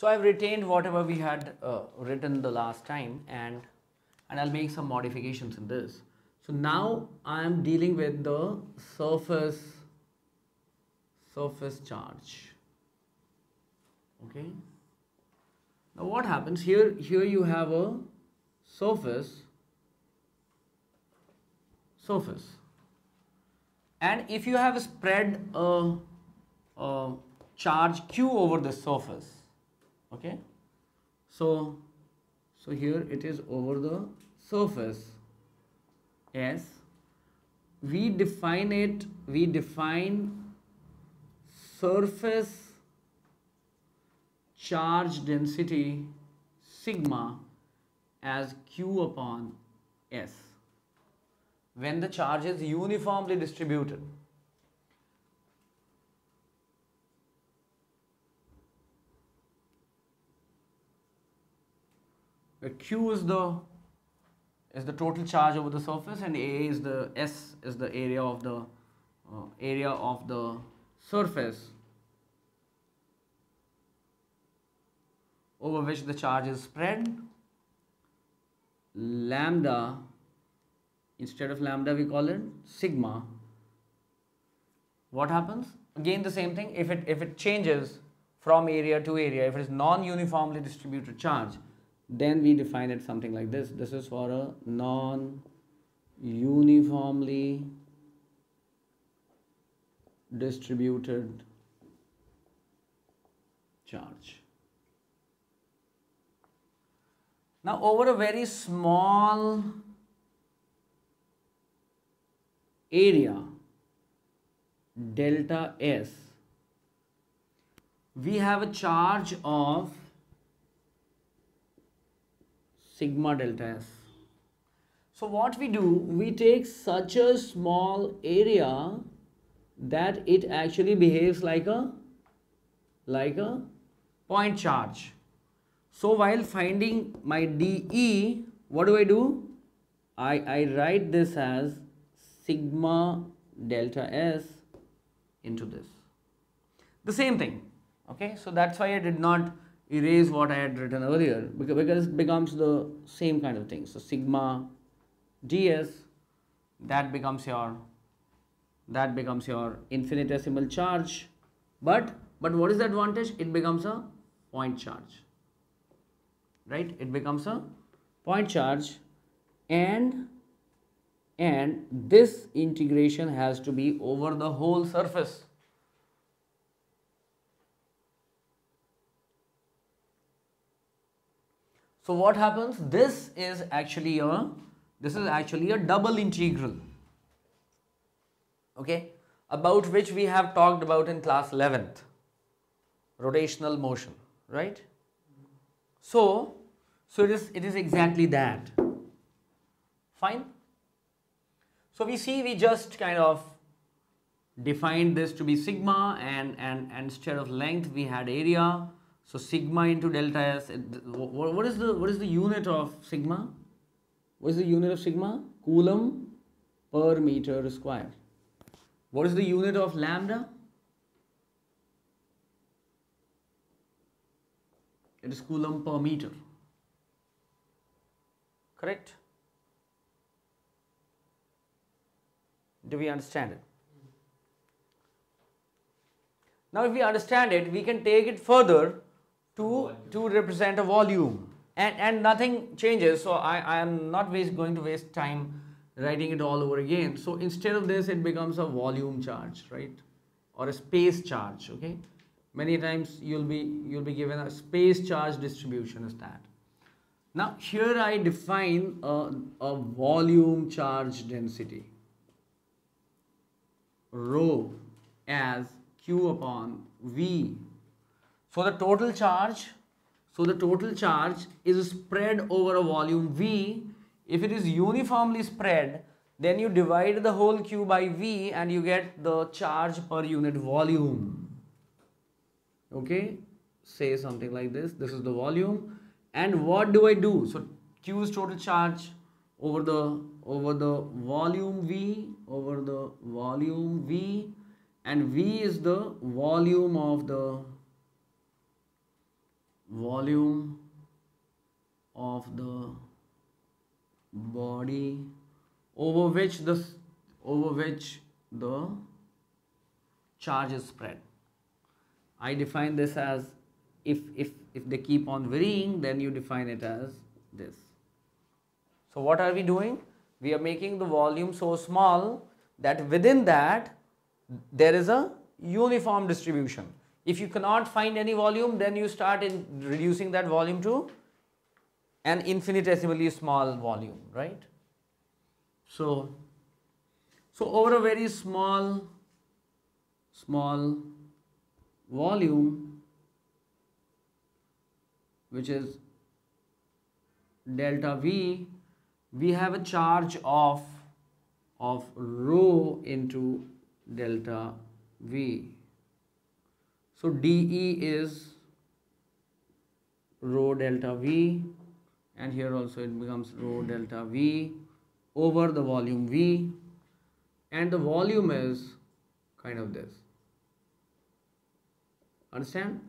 So I've retained whatever we had uh, written the last time and and I'll make some modifications in this. So now I am dealing with the surface surface charge. Okay. Now what happens here here you have a surface surface and if you have spread a, a charge q over the surface okay? So so here it is over the surface. S we define it we define surface charge density sigma as q upon s. When the charge is uniformly distributed where q is the is the total charge over the surface and a is the s is the area of the uh, area of the surface over which the charge is spread. Lambda instead of lambda we call it sigma. What happens? Again the same thing. If it if it changes from area to area if it is non uniformly distributed charge then we define it something like this. This is for a non uniformly distributed charge. Now over a very small area delta s we have a charge of sigma delta s. So what we do, we take such a small area that it actually behaves like a like a point charge. So while finding my dE, what do I do? I, I write this as sigma delta s into this. The same thing, okay? So that's why I did not erase what I had written earlier because, it becomes the same kind of thing. So sigma ds that becomes your that becomes your infinitesimal charge. But but what is the advantage? It becomes a point charge. Right? It becomes a point charge. And and this integration has to be over the whole surface So what happens? This is actually a this is actually a double integral. Okay, about which we have talked about in class 11th. Rotational motion, right? So, so it is it is exactly that. Fine. So we see we just kind of defined this to be sigma and and, and instead of length we had area so sigma into delta s, what is the what is the unit of sigma? What is the unit of sigma? Coulomb per meter square. What is the unit of lambda? It is coulomb per meter. Correct? Do we understand it? Now if we understand it, we can take it further to, to represent a volume and, and nothing changes. So I, I am not waste, going to waste time writing it all over again. So instead of this, it becomes a volume charge, right? Or a space charge, okay? Many times you'll be, you'll be given a space charge distribution as that. Now here I define a, a volume charge density rho as q upon v so the total charge, so the total charge is spread over a volume V. If it is uniformly spread, then you divide the whole Q by V and you get the charge per unit volume. Okay, say something like this. This is the volume. And what do I do? So Q is total charge over the over the volume V over the volume V and V is the volume of the volume of the body over which the over which the charge is spread. I define this as if if if they keep on varying then you define it as this. So what are we doing? We are making the volume so small that within that there is a uniform distribution. If you cannot find any volume then you start in reducing that volume to an infinitesimally small volume, right? So, so over a very small, small volume, which is delta V, we have a charge of, of rho into delta V. So dE is rho delta V and here also it becomes rho delta V over the volume V and the volume is kind of this. Understand?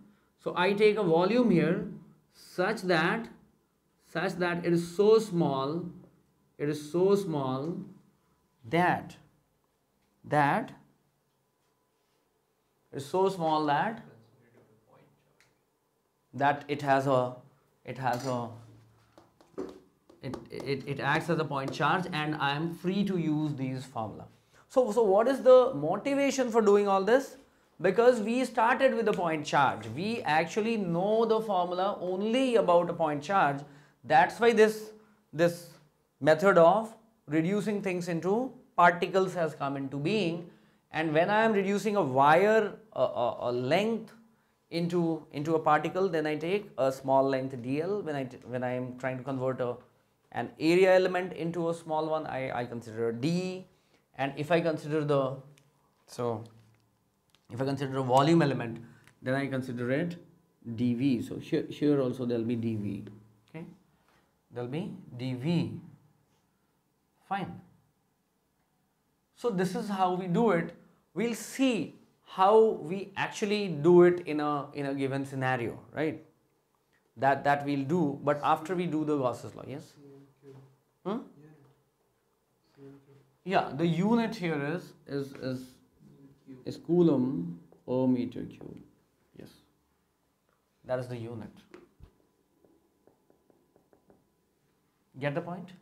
So I take a volume here such that such that it is so small it is so small that that is so small that that it has a it has a it, it, it acts as a point charge and I am free to use these formula. So, so what is the motivation for doing all this? Because we started with a point charge. We actually know the formula only about a point charge. That's why this, this method of reducing things into particles has come into being. And when I am reducing a wire, a, a, a length into, into a particle, then I take a small length dl. When I, when I am trying to convert a an area element into a small one I, I consider D. And if I consider the so if I consider a volume element then I consider it dV. So here, here also there will be dV okay? There will be dV. Fine. So this is how we do it. We'll see how we actually do it in a in a given scenario right that that we'll do but after we do the Gauss's law yes Hmm? Yeah, the unit here is is is is coulomb per meter cube. Yes, that is the unit. Get the point?